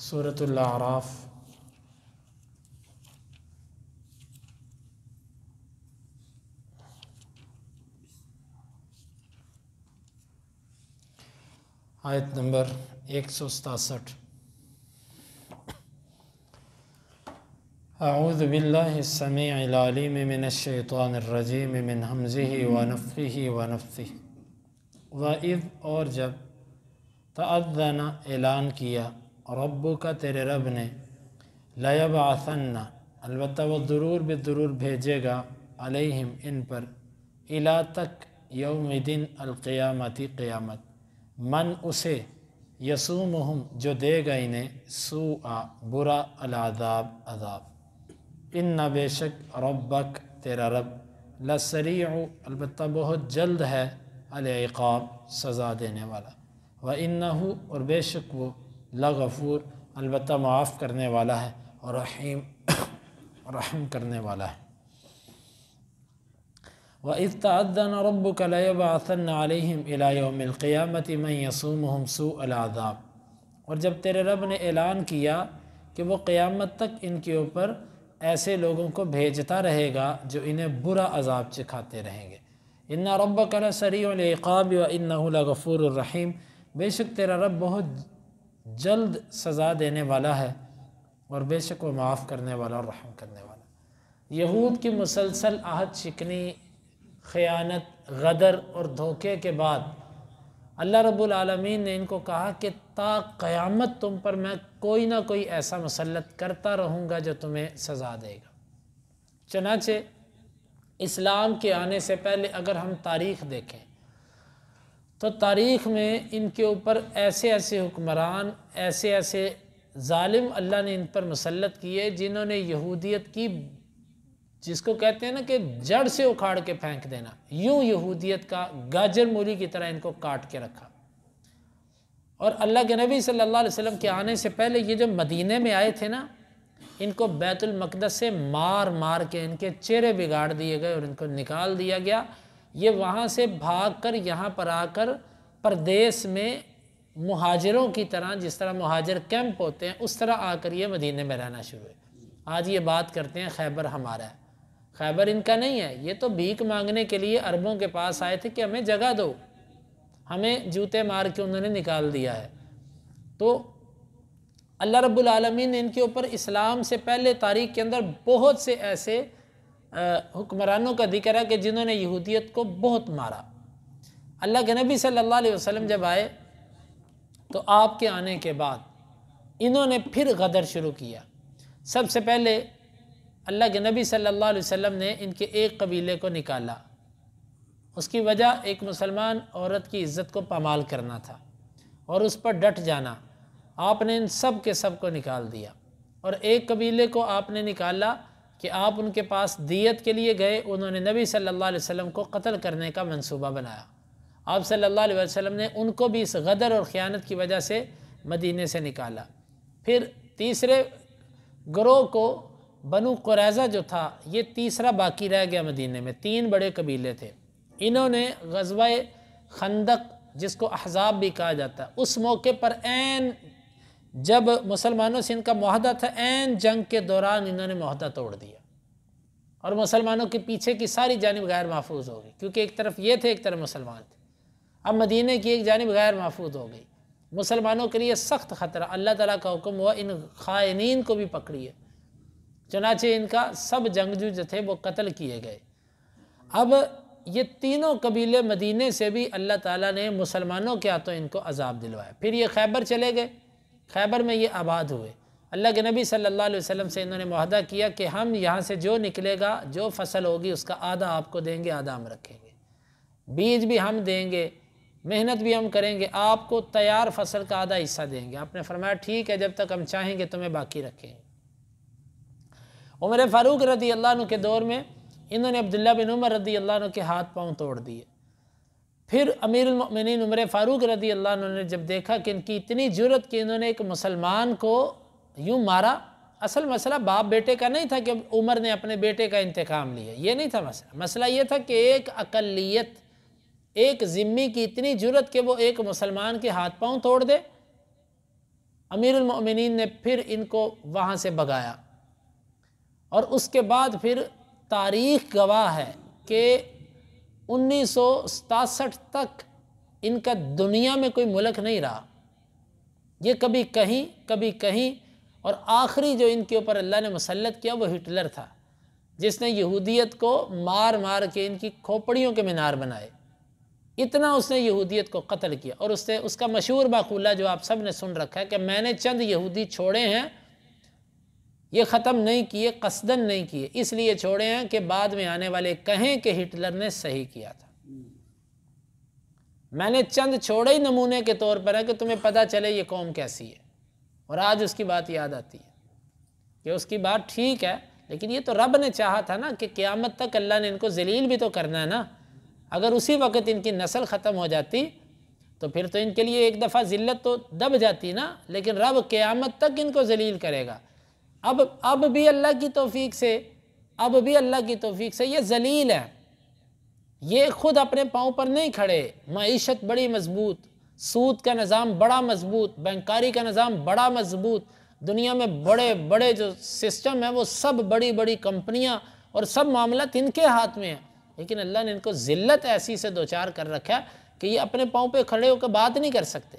सूरतुल आराफ। आयत नंबर एक सौ सतासठ। अऊज़ बिल्लाहिस्समीइल मिनश्शैतानिर्रजीम मिन हमज़िहि व नफ़्ख़िहि व नफ़्सिहि व इज़ और जब तअज़्ज़न ऐलान किया रब्बु का तेरे रब ने लयबअसन्ना अलबत् वो ज़रूर बेज़रूर भेजेगा अलैहिम इन पर, इला तक यौम दिन अलक़ियामती क़ियामत। मन उसे यसूमहम, जो देगा इन्हें सू आ बुरा अलादाब अदाब इन न बेशक रब्बक तेरा रब लसरी अलबत् बहुत जल्द है अलक़ाब सज़ा देने वाला। व इन्नहु, और बेशक वो लगफूर, अलबत्ता माफ़ करने वाला है और रहीम, रहम करने वाला है। व इस्तादन रब कलबासन अलहम इलाक़ियामत में और जब तेरे रब ने ऐलान किया कि वो क़यामत तक इनके ऊपर ऐसे लोगों को भेजता रहेगा जो इन्हें बुरा अजाब चिखाते रहेंगे। इन्ना रब कल सरीक़ाब व इन्ना गफ़ूर रहीम। बेशक तेरा रब बहुत जल्द सज़ा देने वाला है और बेशक वो माफ़ करने वाला और रहम करने वाला यहूद की मुसलसल आहद शिकनी ख़यानत, गदर और धोखे के बाद अल्लाह रब्बुल आलमीन ने इनको कहा कि ता क़यामत तुम पर मैं कोई ना कोई ऐसा मसलत करता रहूँगा जो तुम्हें सज़ा देगा। चनाचे इस्लाम के आने से पहले अगर हम तारीख़ देखें तो तारीख़ में इनके ऊपर ऐसे ऐसे हुक्मरान, ऐसे ऐसे ालिम अल्लाह ने इन पर मुसलत किए जिन्होंने यहूदियत की, जिसको कहते हैं ना कि जड़ से उखाड़ के फेंक देना। यूँ यहूदियत का गाजर मूली की तरह इनको काट के रखा। और अल्लाह के नबी सल्लल्लाहु अलैहि वसल्लम के आने से पहले ये जो मदीने में आए थे ना, इनको बैतुलमक़दस से मार मार के इनके चेहरे बिगाड़ दिए गए और इनको निकाल दिया गया। ये वहाँ से भाग कर यहाँ पर आकर प्रदेश में मुहाजिरों की तरह, जिस तरह मुहाजिर कैंप होते हैं, उस तरह आकर ये मदीने में रहना शुरू हुए। आज ये बात करते हैं, खैबर हमारा है। खैबर इनका नहीं है, ये तो भीख मांगने के लिए अरबों के पास आए थे कि हमें जगह दो। हमें जूते मार के उन्होंने निकाल दिया है। तो अल्लाह रब्बुल आलमीन ने इनके ऊपर इस्लाम से पहले तारीख के अंदर बहुत से ऐसे हुक्मरानों का ज़िक्र है कि जिन्होंने यहूदियत को बहुत मारा। अल्लाह के नबी सल्लल्लाहु अलैहि वसल्लम जब आए तो आपके आने के बाद इन्होंने फिर गदर शुरू किया। सबसे पहले अल्लाह के नबी सल्लल्लाहु अलैहि वसल्लम ने इनके एक कबीले को निकाला। उसकी वजह एक मुसलमान औरत की इज़्ज़त को पामाल करना था और उस पर डट जाना। आपने इन सब के सबको निकाल दिया और एक कबीले को आपने निकाला कि आप उनके पास दियत के लिए गए, उन्होंने नबी सल्लल्लाहु अलैहि वसल्लम को कत्ल करने का मंसूबा बनाया। आप सल्लल्लाहु अलैहि वसल्लम ने उनको भी इस गदर और ख़यानत की वजह से मदीने से निकाला। फिर तीसरे ग्रोह को बनु कुरैज़ा जो था, ये तीसरा बाकी रह गया मदीने में। तीन बड़े कबीले थे। इन्होंने गजवा खंदक, जिसको अहजाब भी कहा जाता है उस मौके पर एन जब मुसलमानों से इनका माहदा था एन जंग के दौरान इन्होंने माहदा तोड़ दिया। और मुसलमानों के पीछे की सारी जानब गैर महफूज हो गई, क्योंकि एक तरफ़ ये थे, एक तरफ़ मुसलमान थे। अब मदीने की एक जानब गैर महफूज हो गई। मुसलमानों के लिए सख्त ख़तरा, अल्लाह ताला का हुक्म हुआ, इन खायनीन को भी पकड़िए। चनाचे इनका सब जंगजू जो थे, वो कत्ल किए गए। अब ये तीनों कबीले मदीने से भी अल्लाह ताला ने मुसलमानों के हाथों इनको अजाब दिलवाया। फिर ये खैबर चले गए। खैबर में ये आबाद हुए। अल्लाह के नबी सल्लल्लाहु अलैहि वसल्लम से इन्होंने माहदा किया कि हम यहाँ से जो निकलेगा, जो फ़सल होगी, उसका आधा आपको देंगे, आधा हम रखेंगे। बीज भी हम देंगे, मेहनत भी हम करेंगे, आपको तैयार फ़सल का आधा हिस्सा देंगे। आपने फरमाया, ठीक है, जब तक हम चाहेंगे, तुम्हें बाकी रखेंगे। उमर फ़ारूक रदी अल्लाह के दौर में इन्होंने अब्दुल्ला बिन उमर रदी अल्लाह के हाथ पाँव तोड़ दिए। फिर अमीरमिन उमर फ़ारूक रदी अल्लाह ने जब देखा कि इनकी इतनी ज़रूरत कि इन्होंने एक मुसलमान को यूँ मारा, असल मसला बाप बेटे का नहीं था कि उमर ने अपने बेटे का इंतकाम लिया। ये नहीं था मसला। मसला ये था कि एक अकलीत एक ज़िम्मी की इतनी ज़रूरत कि वो एक मुसलमान के हाथ पाँव तोड़ दे। अमीरमिन ने फिर इनको वहाँ से भगाया। और उसके बाद फिर तारीख गवाह है कि उन्नीस तक इनका दुनिया में कोई मुल्क नहीं रहा। ये कभी कहीं कभी कहीं, और आखिरी जो इनके ऊपर अल्लाह ने मुसलत किया, वो हिटलर था, जिसने यहूदियत को मार मार के इनकी खोपड़ियों के मीनार बनाए। इतना उसने यहूदियत को कत्ल किया, और उससे, उसका मशहूर बाकुल्ला जो आप सबने सुन रखा है कि मैंने चंद यहूदी छोड़े हैं ये ख़त्म नहीं किए, कसदन नहीं किए। इसलिए छोड़े हैं कि बाद में आने वाले कहें कि हिटलर ने सही किया था। मैंने चंद छोड़े ही नमूने के तौर पर है कि तुम्हें पता चले ये कौम कैसी है। और आज उसकी बात याद आती है कि उसकी बात ठीक है, लेकिन ये तो रब ने चाहा था ना कि क़्यामत तक अल्लाह ने इनको जलील भी तो करना है ना। अगर उसी वक्त इनकी नस्ल ख़त्म हो जाती तो फिर तो इनके लिए एक दफ़ा ज़िल्लत तो दब जाती ना, लेकिन रब क़्यामत तक इनको जलील करेगा। अब अब भी अल्लाह की तोफ़ी से, अब भी अल्लाह की तोफ़ी से ये जलील है। ये खुद अपने पाँव पर नहीं खड़े। मीशत बड़ी मज़बूत, सूद का निज़ाम बड़ा मज़बूत, बैंकारी का निज़ाम बड़ा मज़बूत। दुनिया में बड़े बड़े जो सिस्टम है, वो सब बड़ी बड़ी कंपनियाँ और सब मामला इनके हाथ में है। लेकिन अल्लाह ने इनको ज़िल्लत ऐसी से दो चार कर रखा है कि ये अपने पाँव पे खड़े होकर बात नहीं कर सकते।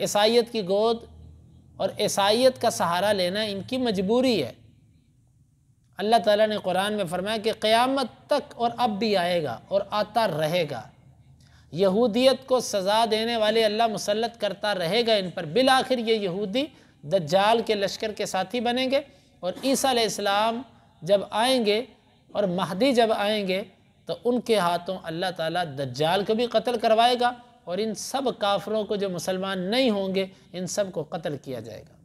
ईसाइत की गोद और ईसाइत का सहारा लेना इनकी मजबूरी है। अल्लाह ताला ने कुरान में फरमाया कि क़यामत तक और अब भी आएगा और आता रहेगा। यहूदियत को सज़ा देने वाले अल्लाह मुसलत करता रहेगा इन पर। बिल आखिर ये यहूदी दज्जाल के लश्कर के साथी बनेंगे और ईसा इस्लाम जब आएँगे और महदी जब आएँगे तो उनके हाथों अल्लाह ताला दज्जाल को भी कत्ल करवाएगा। और इन सब काफरों को जो मुसलमान नहीं होंगे, इन सबको कत्ल किया जाएगा।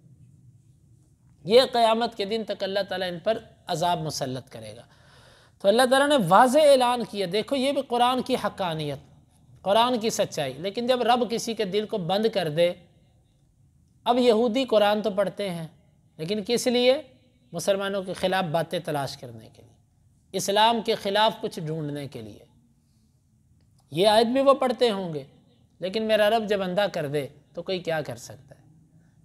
ये क़यामत के दिन तक अल्लाह ताला इन पर अजाब मुसलत करेगा। तो अल्लाह ताला ने वाज ऐलान किया। देखो, ये भी कुरान की हकानियत, कुरान की सच्चाई। लेकिन जब रब किसी के दिल को बंद कर दे, अब यहूदी कुरान तो पढ़ते हैं, लेकिन किस लिए? मुसलमानों के ख़िलाफ़ बातें तलाश करने के लिए, इस्लाम के ख़िलाफ़ कुछ ढूँढने के लिए। ये आयत भी वो पढ़ते होंगे। लेकिन मेरा रब जब अंधा कर दे तो कोई क्या कर सकता है?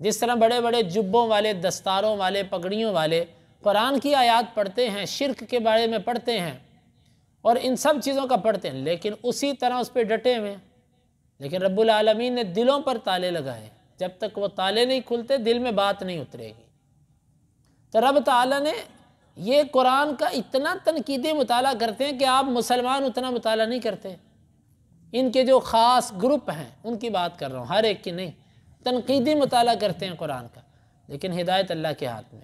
जिस तरह बड़े बड़े जुब्बों वाले, दस्तारों वाले, पगड़ियों वाले कुरान की आयात पढ़ते हैं, शिरक के बारे में पढ़ते हैं और इन सब चीज़ों का पढ़ते हैं, लेकिन उसी तरह उस पर डटे हुए लेकिन रब्बुल आलमीन ने दिलों पर ताले लगाए। जब तक वो ताले नहीं खुलते, दिल में बात नहीं उतरेगी। तो रब ताला ने ये कुरान का इतना तनकीदी मुताला करते हैं कि आप मुसलमान उतना मुताला नहीं करते। इनके जो ख़ास ग्रुप हैं, उनकी बात कर रहा हूँ, हर एक की नहीं, तनकीदी मुताला करते हैं कुरान का, लेकिन हिदायत अल्लाह के हाथ में।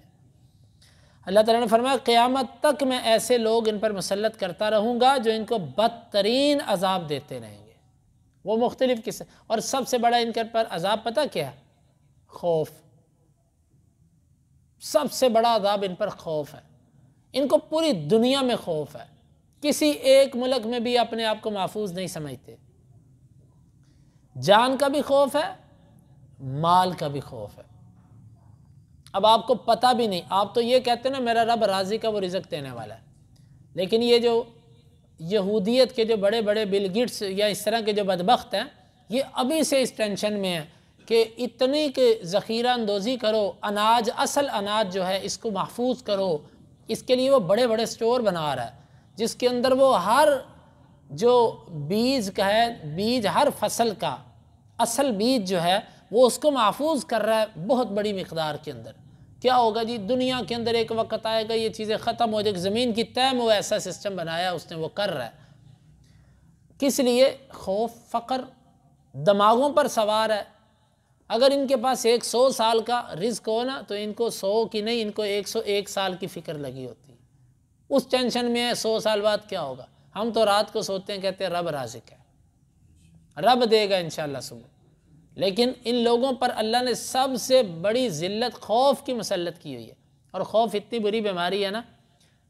अल्लाह ताला ने फरमाया, क़यामत तक मैं ऐसे लोग इन पर मुसलत करता रहूँगा जो इनको बदतरीन अजाब देते रहेंगे। वो मुख्तलिफ़ किस, और सबसे बड़ा इनके पर अजाब पता क्या है? खौफ। सबसे बड़ा अजाब इन पर खौफ है। इनको पूरी दुनिया में खौफ है। किसी एक मुल्क में भी अपने आप को महफूज नहीं समझते। जान का भी खौफ है, माल का भी खौफ है। अब आपको पता भी नहीं, आप तो ये कहते हैं ना, मेरा रब राज़ी का वो रिजक देने वाला है। लेकिन ये जो यहूदियत के जो बड़े बड़े बिलगिट्स या इस तरह के जो बदबख्त हैं, ये अभी से इस टेंशन में है कि इतनी के ज़ख़ीरा अंदोज़ी करो, अनाज, असल अनाज जो है, इसको महफूज करो, इसके लिए वो बड़े बड़े स्टोर बना रहा है। जिसके अंदर वो हर जो बीज का है, बीज हर फ़सल का, असल बीज जो है, वो उसको महफूज कर रहा है बहुत बड़ी मकदार के अंदर। क्या होगा जी, दुनिया के अंदर एक वक्त आएगा, ये चीज़ें ख़त्म हो जाएगी ज़मीन की तय में वो ऐसा सिस्टम बनाया उसने, वो कर रहा है। किस लिए? खौफ फ़कर दिमागों पर सवार है। अगर इनके पास एक सौ साल का रिस्क हो ना तो इनको सौ की नहीं, इनको एक सौ एक साल की फ़िक्र लगी होती। उस टेंशन में है सौ साल बाद क्या होगा? हम तो रात को सोते हैं, कहते हैं, रब राजिक है। रब देगा इन सुबह। लेकिन इन लोगों पर अल्लाह ने सबसे बड़ी ज़िल्लत, खौफ की मसलत की हुई है। और खौफ इतनी बुरी बीमारी है ना,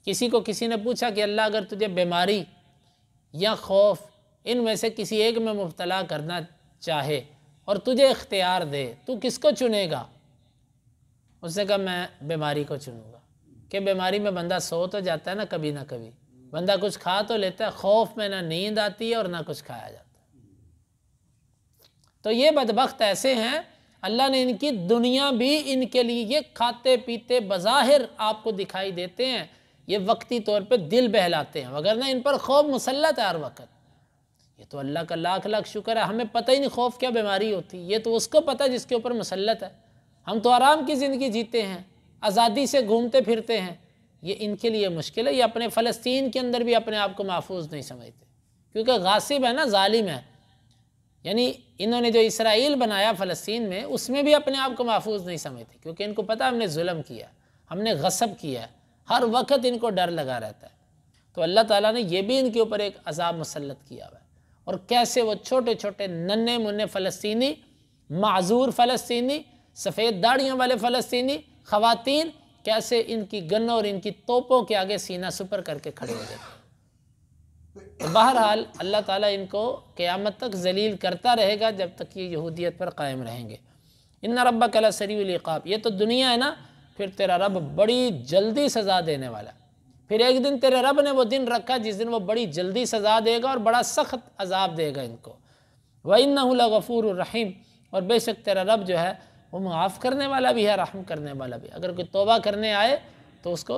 किसी को किसी ने पूछा कि, अल्लाह, अगर तुझे बीमारी या खौफ इन में से किसी एक में मुबतला करना चाहे और तुझे इख्तियार दे, तू किसको चुनेगा? उसने कहा, मैं बीमारी को चुनूँगा। कि बीमारी में बंदा सो तो जाता है ना कभी ना कभी। बंदा कुछ खा तो लेता है, खौफ में ना नींद आती है और ना कुछ खाया जाता तो ये बदबख्त ऐसे हैं, अल्लाह ने इनकी दुनिया भी इनके लिए ये खाते पीते बज़ाहिर आपको दिखाई देते हैं, ये वक्ती तौर पे दिल बहलाते हैं। वगरना इन पर खौफ मुसलत है हर वक्त। ये तो अल्लाह का लाख लाख शुक्र है, हमें पता ही नहीं खौफ क्या बीमारी होती। ये तो उसको पता जिसके ऊपर मुसलत है। हम तो आराम की ज़िंदगी जीते हैं। आज़ादी से घूमते फिरते हैं। ये इनके लिए मुश्किल है। ये अपने फ़लस्तीन के अंदर भी अपने आप को महफूज नहीं समझते। क्योंकि गासिब है ना ालिम है। यानी इन्होंने जो इसराइल बनाया फ़लस्तीन में, उसमें भी अपने आप को महफूज नहीं समझते। क्योंकि इनको पता हमने जुल्म किया, हमने गसब किया। हर वक्त इनको डर लगा रहता है। तो अल्लाह ताला ने यह भी इनके ऊपर एक अजाब मुसलत किया हुआ है। और कैसे वो छोटे छोटे नन्हे मुन्ने फ़लस्तीनी, माजूर फ़लस्तीनी, सफ़ेद दाड़ियों वाले फ़लस्तीनी ख़वातीन कैसे इनकी गन्नों और इनकी तोपों के आगे सीना सुपर करके खड़े हो जाते तो बहरहाल, अल्लाह ताला इनको क़यामत तक जलील करता रहेगा जब तक ये यहूदियत पर कायम रहेंगे। इन रब्बा कला सरीक़ाब ये तो दुनिया है ना, फिर तेरा रब बड़ी जल्दी सज़ा देने वाला। फिर एक दिन तेरे रब ने वो दिन रखा, जिस दिन वो बड़ी जल्दी सज़ा देगा और बड़ा सख्त अजाब देगा इनको। व इन गफ़ूर रहीम। और बेशक तेरा रब जो है वो माफ़ करने वाला भी है, रहम करने वाला भी अगर कोई तोबा करने आए तो उसको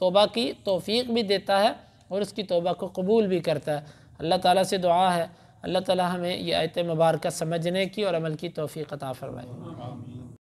तोबा की तोफ़ी भी देता है और उसकी तोबा को कबूल भी करता है। अल्लाह ताला से दुआ है। अल्लाह ताला हमें ये आयत मुबारक समझने की और अमल की तोफ़ी अता फ़रमाए।